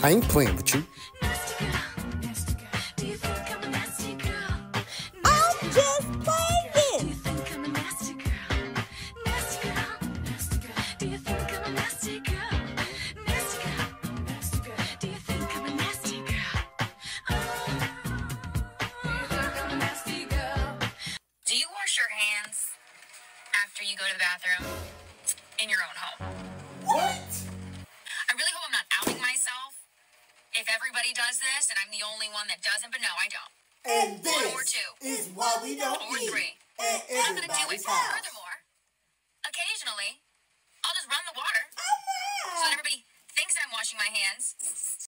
I ain't playing with you. I'm just playing. Do you wash your hands after you go to the bathroom in your own home? If everybody does this and I'm the only one that doesn't, but no, I don't. And One or two. is why we don't Or eat three. at I'm not gonna do it. house. Furthermore, occasionally, I'll just run the water so that everybody thinks I'm washing my hands